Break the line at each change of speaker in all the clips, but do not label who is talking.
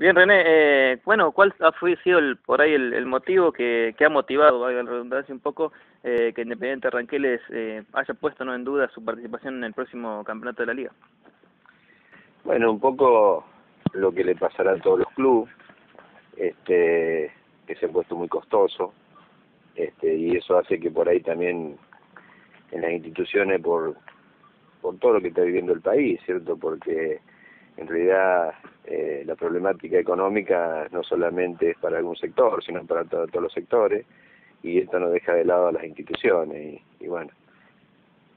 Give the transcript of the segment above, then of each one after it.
Bien, René, eh, bueno, ¿cuál ha sido el, por ahí el, motivo que, que, ha motivado, valga la redundancia un poco, eh, que Independiente Arranqueles eh, haya puesto no en duda su participación en el próximo campeonato de la liga?
Bueno, un poco lo que le pasará a todos los clubes, este, que se ha puesto muy costoso, este, y eso hace que por ahí también en las instituciones, por, por todo lo que está viviendo el país, ¿cierto? Porque en realidad eh, la problemática económica no solamente es para algún sector, sino para todos los sectores, y esto no deja de lado a las instituciones, y, bueno,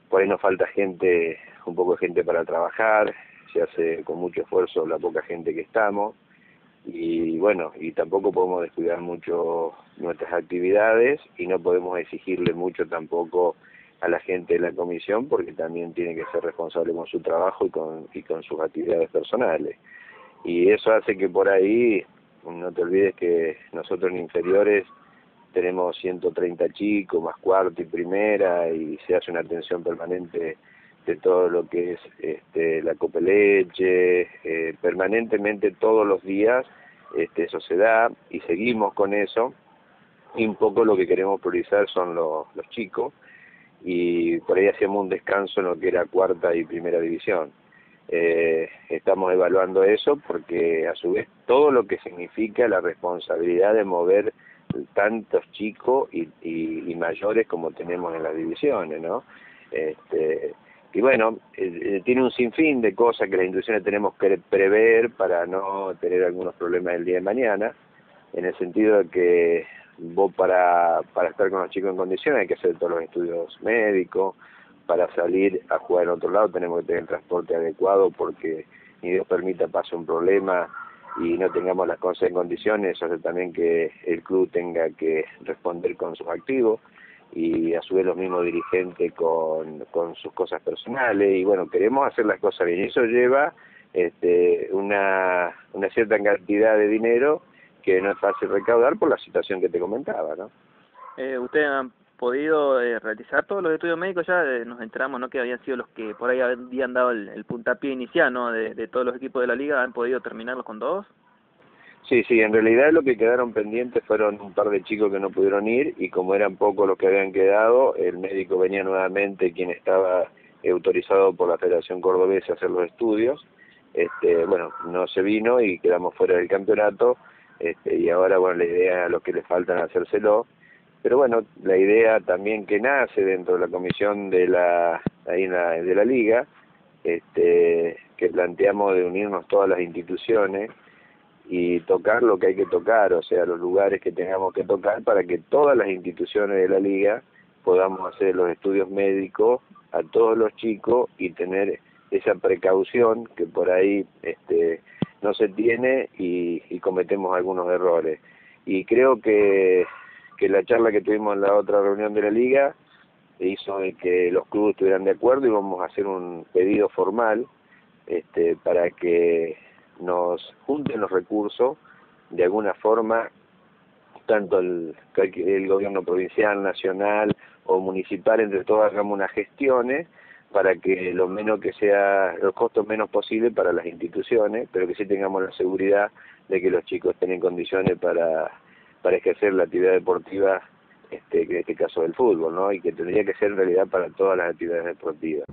por ahí nos falta gente, un poco de gente para trabajar, se hace con mucho esfuerzo la poca gente que estamos, y bueno, y tampoco podemos descuidar mucho nuestras actividades y no podemos exigirle mucho tampoco a la gente de la comisión porque también tiene que ser responsable con su trabajo y con, y con sus actividades personales. Y eso hace que por ahí, no te olvides que nosotros en inferiores tenemos 130 chicos, más cuarto y primera, y se hace una atención permanente de todo lo que es este, la copeleche, eh, permanentemente todos los días este, eso se da y seguimos con eso. Y un poco lo que queremos priorizar son los, los chicos, y por ahí hacíamos un descanso en lo que era cuarta y primera división. Eh, estamos evaluando eso porque a su vez todo lo que significa la responsabilidad de mover tantos chicos y, y, mayores como tenemos en las divisiones, ¿no? Este, y bueno, eh, eh, tiene un sinfín de cosas que las instituciones tenemos que prever para no tener algunos problemas el día de mañana, en el sentido de que vos para, para estar con los chicos en condiciones hay que hacer todos los estudios médicos, para salir a jugar en otro lado tenemos que tener el transporte adecuado porque ni Dios permita pase un problema y no tengamos las cosas en condiciones, hace también que el club tenga que responder con sus activos y a su vez los mismos dirigentes con, con sus cosas personales y bueno, queremos hacer las cosas bien. Y eso lleva este, una, una cierta cantidad de dinero que no es fácil recaudar por la situación que te comentaba, ¿no?
Eh, ¿Ustedes han podido eh, realizar todos los estudios médicos ya? Eh, nos enteramos, ¿no?, que habían sido los que por ahí habían dado el, puntapié inicial, ¿no?, de, todos los equipos de la liga, ¿han podido terminarlos con todos?
Sí, sí, en realidad lo que quedaron pendientes fueron un par de chicos que no pudieron ir y como eran pocos los que habían quedado, el médico venía nuevamente, quien estaba autorizado por la Federación Cordobesa a hacer los estudios, este, bueno, no se vino y quedamos fuera del campeonato, este, y ahora, bueno, la idea, lo que le faltan hacérselo, pero bueno, la idea también que nace dentro de la comisión de la, ahí de la liga, este, que planteamos de unirnos todas las instituciones y tocar lo que hay que tocar, o sea, los lugares que tengamos que tocar para que todas las instituciones de la liga podamos hacer los estudios médicos a todos los chicos y tener esa precaución que por ahí este no se tiene y, cometemos algunos errores. Y creo que, que la charla que tuvimos en la otra reunión de la liga hizo que los clubes estuvieran de acuerdo y vamos a hacer un pedido formal este, para que nos junten los recursos de alguna forma, tanto el, el gobierno provincial, nacional o municipal, entre todos hagamos unas gestiones para que lo menos que sea, los costos menos posible para las instituciones, pero que sí tengamos la seguridad de que los chicos estén en condiciones para, para ejercer la actividad deportiva, este, en este caso del fútbol, ¿no? Y que tendría que ser en realidad para todas las actividades deportivas.